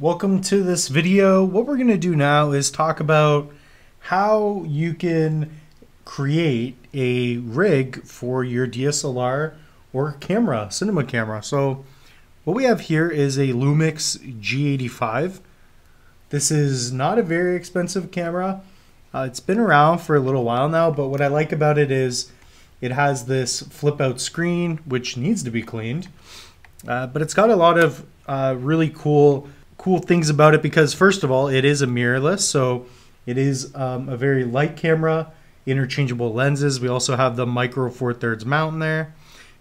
Welcome to this video. What we're going to do now is talk about how you can create a rig for your DSLR or camera, cinema camera. So what we have here is a Lumix G85. This is not a very expensive camera. Uh, it's been around for a little while now, but what I like about it is it has this flip out screen, which needs to be cleaned. Uh, but it's got a lot of uh, really cool cool things about it because first of all, it is a mirrorless, so it is um, a very light camera, interchangeable lenses. We also have the micro four thirds mount in there,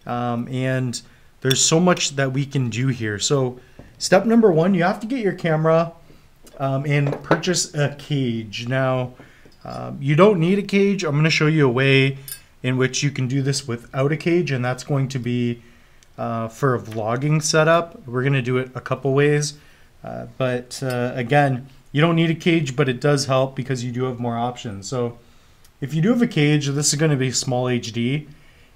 um, and there's so much that we can do here. So step number one, you have to get your camera um, and purchase a cage. Now, um, you don't need a cage. I'm going to show you a way in which you can do this without a cage, and that's going to be uh, for a vlogging setup. We're going to do it a couple ways. Uh, but uh, again, you don't need a cage, but it does help because you do have more options. So if you do have a cage, this is going to be small HD.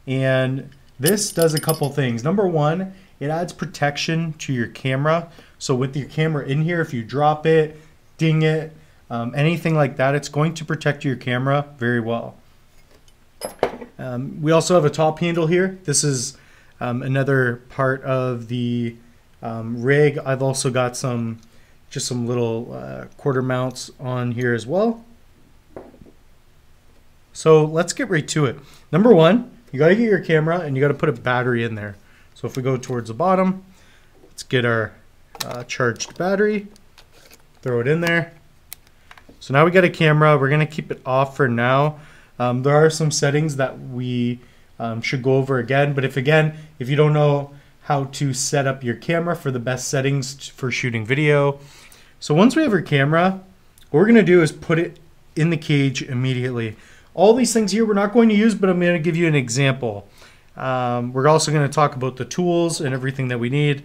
And this does a couple things. Number one, it adds protection to your camera. So with your camera in here, if you drop it, ding it, um, anything like that, it's going to protect your camera very well. Um, we also have a top handle here. This is um, another part of the um, rig. I've also got some, just some little uh, quarter mounts on here as well. So let's get right to it. Number one, you got to get your camera and you got to put a battery in there. So if we go towards the bottom, let's get our uh, charged battery, throw it in there. So now we got a camera. We're going to keep it off for now. Um, there are some settings that we um, should go over again. But if again, if you don't know how to set up your camera for the best settings for shooting video. So once we have our camera, what we're gonna do is put it in the cage immediately. All these things here we're not going to use, but I'm gonna give you an example. Um, we're also gonna talk about the tools and everything that we need.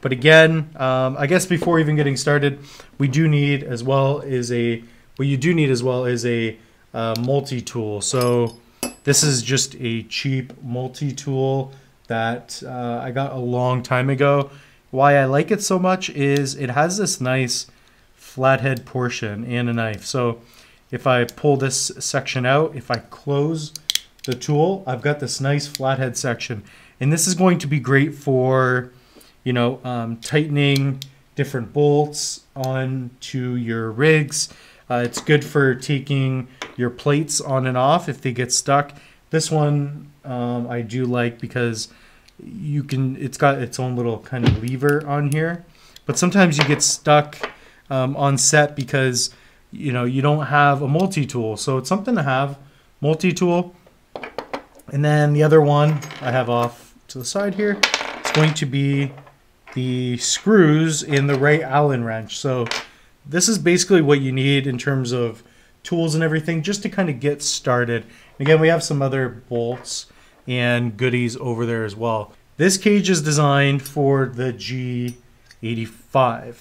But again, um, I guess before even getting started, we do need as well is a, what you do need as well is a uh, multi-tool. So this is just a cheap multi-tool that uh, I got a long time ago. Why I like it so much is it has this nice flathead portion and a knife. So if I pull this section out, if I close the tool, I've got this nice flathead section. And this is going to be great for, you know, um, tightening different bolts onto your rigs. Uh, it's good for taking your plates on and off if they get stuck. This one um, I do like because you can it's got its own little kind of lever on here. But sometimes you get stuck um, on set because you know you don't have a multi-tool. So it's something to have multi-tool. And then the other one I have off to the side here it's going to be the screws in the right Allen wrench. So this is basically what you need in terms of tools and everything just to kind of get started again we have some other bolts and goodies over there as well. This cage is designed for the G85.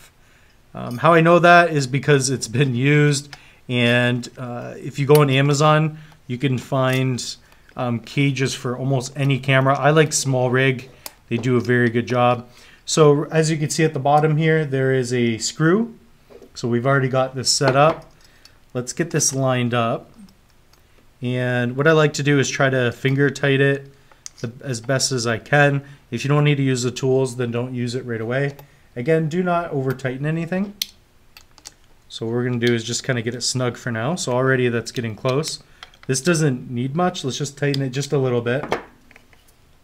Um, how I know that is because it's been used, and uh, if you go on Amazon, you can find um, cages for almost any camera. I like SmallRig. they do a very good job. So as you can see at the bottom here, there is a screw. So we've already got this set up. Let's get this lined up. And what I like to do is try to finger tight it as best as I can. If you don't need to use the tools, then don't use it right away. Again, do not over tighten anything. So what we're going to do is just kind of get it snug for now. So already that's getting close. This doesn't need much. Let's just tighten it just a little bit.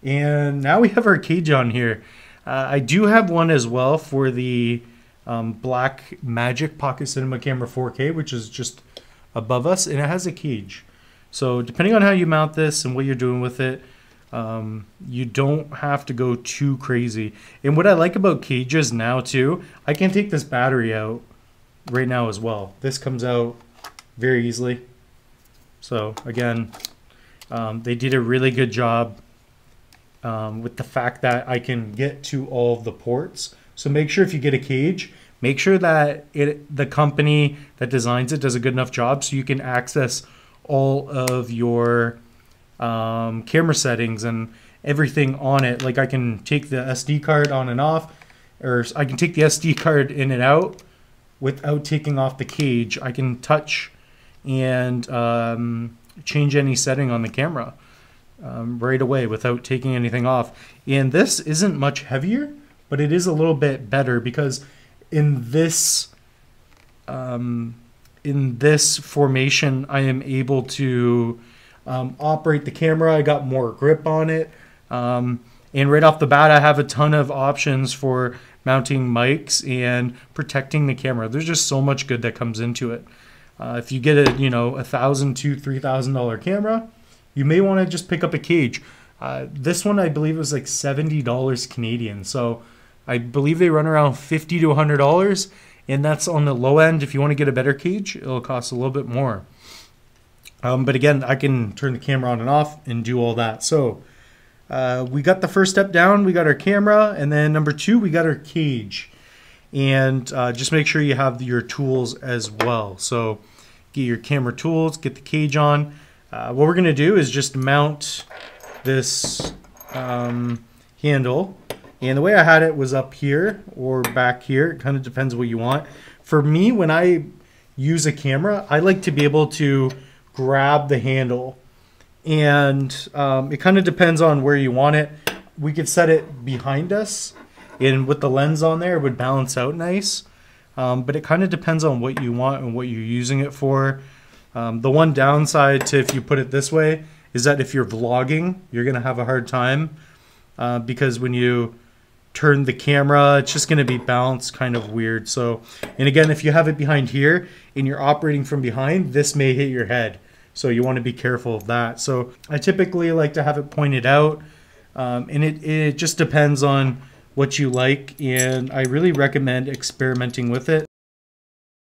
And now we have our cage on here. Uh, I do have one as well for the um, Blackmagic Pocket Cinema Camera 4K, which is just above us, and it has a cage. So depending on how you mount this and what you're doing with it, um, you don't have to go too crazy. And what I like about cages now too, I can take this battery out right now as well. This comes out very easily. So again, um, they did a really good job um, with the fact that I can get to all the ports. So make sure if you get a cage, make sure that it the company that designs it does a good enough job so you can access all of your um, camera settings and everything on it. Like I can take the SD card on and off. or I can take the SD card in and out without taking off the cage. I can touch and um, change any setting on the camera um, right away without taking anything off. And this isn't much heavier, but it is a little bit better because in this um, in this formation, I am able to um, operate the camera. I got more grip on it. Um, and right off the bat, I have a ton of options for mounting mics and protecting the camera. There's just so much good that comes into it. Uh, if you get a you know a thousand to three thousand dollar camera, you may want to just pick up a cage. Uh, this one I believe was like seventy dollars Canadian, so I believe they run around fifty to hundred dollars, and that's on the low end. If you want to get a better cage, it'll cost a little bit more. Um, but again, I can turn the camera on and off and do all that. So uh, we got the first step down. We got our camera, and then number two, we got our cage and uh, just make sure you have your tools as well. So get your camera tools, get the cage on. Uh, what we're going to do is just mount this um, handle. And the way I had it was up here or back here. It kind of depends what you want. For me, when I use a camera, I like to be able to grab the handle. And um, it kind of depends on where you want it. We could set it behind us and with the lens on there, it would balance out nice. Um, but it kind of depends on what you want and what you're using it for. Um, the one downside to if you put it this way is that if you're vlogging, you're going to have a hard time uh, because when you turn the camera, it's just going to be balanced kind of weird. So, and again, if you have it behind here and you're operating from behind, this may hit your head. So you want to be careful of that. So I typically like to have it pointed out um, and it, it just depends on what you like, and I really recommend experimenting with it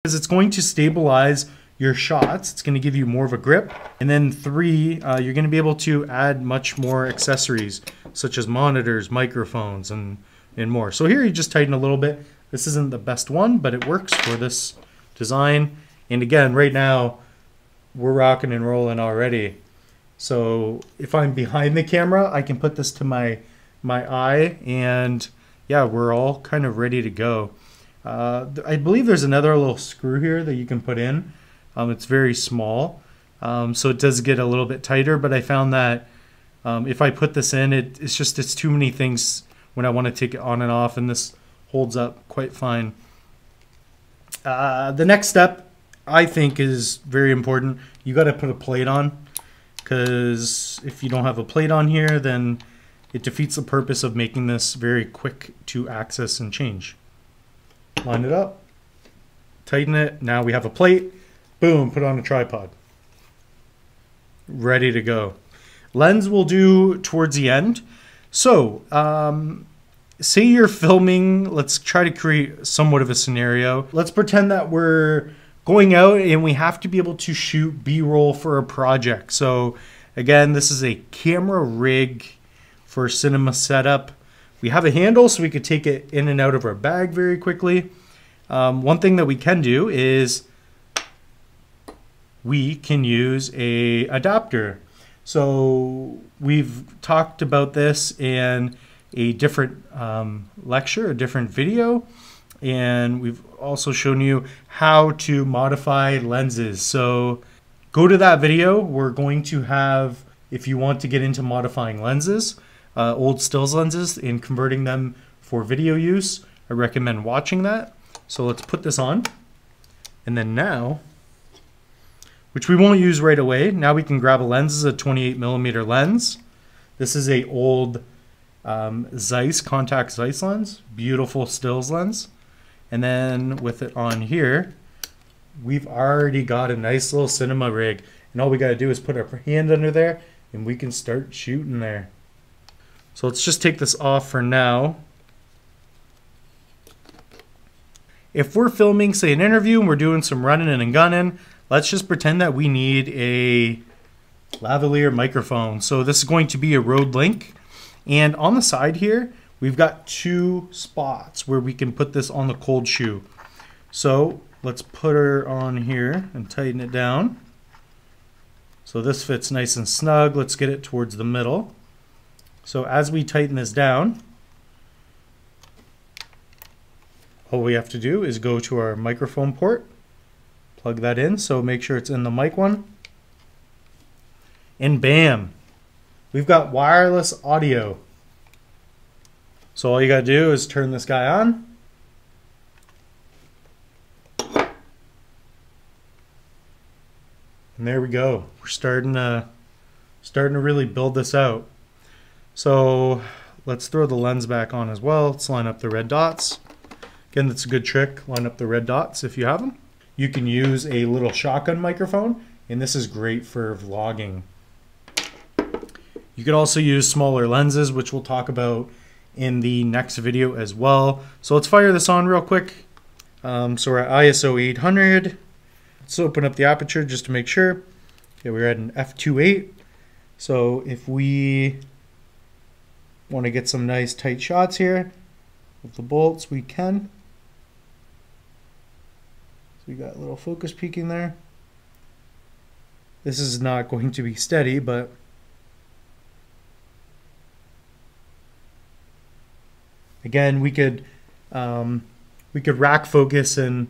because it's going to stabilize your shots. It's going to give you more of a grip. And then three, uh, you're going to be able to add much more accessories such as monitors, microphones, and, and more. So here you just tighten a little bit. This isn't the best one, but it works for this design. And again, right now, we're rocking and rolling already. So if I'm behind the camera, I can put this to my my eye, and yeah, we're all kind of ready to go. Uh, I believe there's another little screw here that you can put in. Um, it's very small, um, so it does get a little bit tighter. But I found that um, if I put this in, it, it's just it's too many things when I want to take it on and off, and this holds up quite fine. Uh, the next step, I think, is very important. You got to put a plate on, because if you don't have a plate on here, then it defeats the purpose of making this very quick to access and change. Line it up, tighten it. Now we have a plate. Boom, put on a tripod. Ready to go. Lens will do towards the end. So, um, say you're filming, let's try to create somewhat of a scenario. Let's pretend that we're going out and we have to be able to shoot B-roll for a project. So again, this is a camera rig for cinema setup. We have a handle so we could take it in and out of our bag very quickly. Um, one thing that we can do is we can use a adapter. So we've talked about this in a different um, lecture, a different video, and we've also shown you how to modify lenses. So go to that video. We're going to have, if you want to get into modifying lenses, uh, old stills lenses and converting them for video use. I recommend watching that. So let's put this on. And then now, which we won't use right away, now we can grab a lens. This is a 28 millimeter lens. This is a old um, Zeiss Contax Zeiss lens, beautiful stills lens. And then with it on here, we've already got a nice little cinema rig. And all we got to do is put our hand under there and we can start shooting there. So let's just take this off for now. If we're filming, say, an interview and we're doing some running and gunning, let's just pretend that we need a lavalier microphone. So this is going to be a Rode Link. And on the side here, we've got two spots where we can put this on the cold shoe. So let's put her on here and tighten it down. So this fits nice and snug. Let's get it towards the middle. So as we tighten this down, all we have to do is go to our microphone port, plug that in, so make sure it's in the mic one, and bam, we've got wireless audio. So all you gotta do is turn this guy on. And there we go. We're starting to starting to really build this out. So let's throw the lens back on as well. Let's line up the red dots. Again, that's a good trick. Line up the red dots if you have them. You can use a little shotgun microphone, and this is great for vlogging. You could also use smaller lenses, which we'll talk about in the next video as well. So let's fire this on real quick. Um, so we're at ISO 800. Let's open up the aperture just to make sure. Okay, we're at an f2.8. So if we want to get some nice tight shots here with the bolts, we can. So we got a little focus peaking there. This is not going to be steady, but again, we could um, we could rack focus and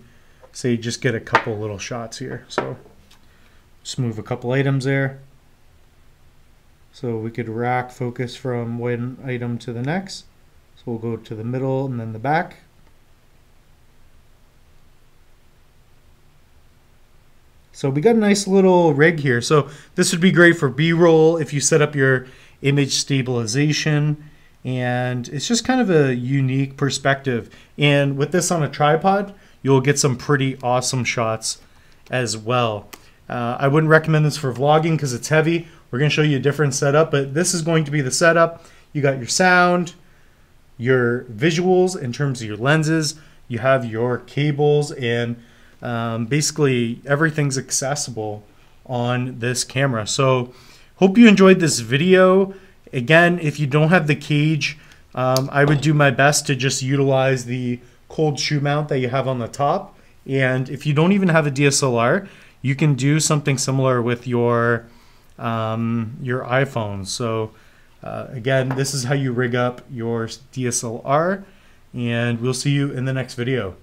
say just get a couple little shots here. So just move a couple items there. So we could rack focus from one item to the next. So we'll go to the middle and then the back. So we got a nice little rig here. So this would be great for B-roll if you set up your image stabilization and it's just kind of a unique perspective. And with this on a tripod, you'll get some pretty awesome shots as well. Uh, I wouldn't recommend this for vlogging because it's heavy. We're going to show you a different setup, but this is going to be the setup. You got your sound, your visuals in terms of your lenses, you have your cables, and um, basically everything's accessible on this camera. So hope you enjoyed this video. Again, if you don't have the cage, um, I would do my best to just utilize the cold shoe mount that you have on the top. And if you don't even have a DSLR, you can do something similar with your um, your iPhone. So uh, again, this is how you rig up your DSLR, and we'll see you in the next video.